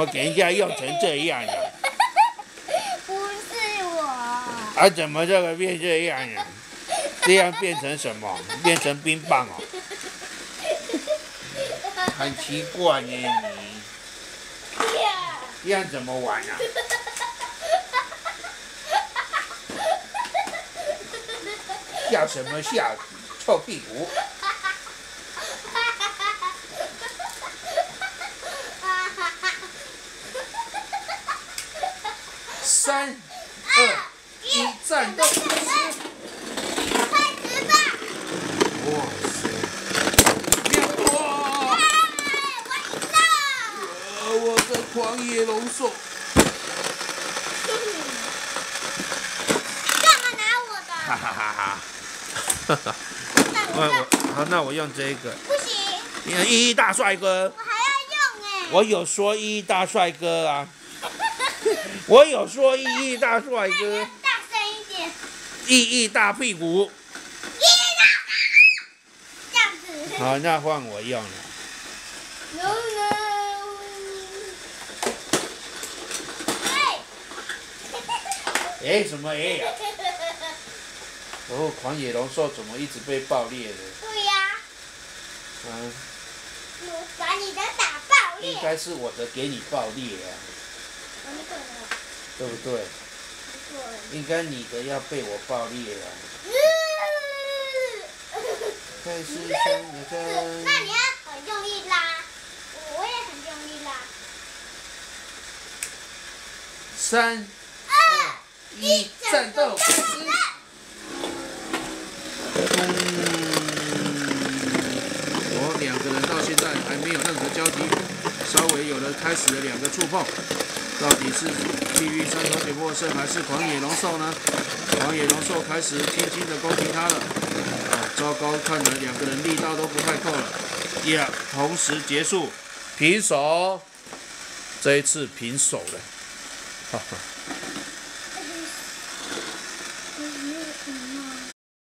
么给人家用成这样呀？不是我，啊，怎么这个变这样呀？这样变成什么？变成冰棒哦，很奇怪呢，你这样怎么玩啊？笑什么笑？臭屁股！三、二、一，战斗！哇塞！哇！我的狂野龙兽！干嘛拿我哈的？哈哈哈！哈哈。哈我我好，那我用这个。不行，你看，一大帅哥，我还要用哎。我有说一大帅哥啊，我有说意义大帅哥，大声一点，意义大屁股。这样子。好，那换我用了。No no。哎，什么哎呀？哦，狂野龙兽怎么一直被爆裂的？对呀，嗯，我把你的打爆裂。应该是我的给你爆裂啊？对不对？应该你的要被我爆裂了。开始想要真那你要很用力拉，我也很用力拉。三二一，战斗！我两个人到现在还没有任何交集，稍微有了开始了两个触碰，到底是地狱三头铁获胜，还是狂野龙兽呢？狂野龙兽开始轻轻的攻击他了。啊，糟糕！看来两个人力道都不太够了。也同时结束，平手。这一次平手了。好。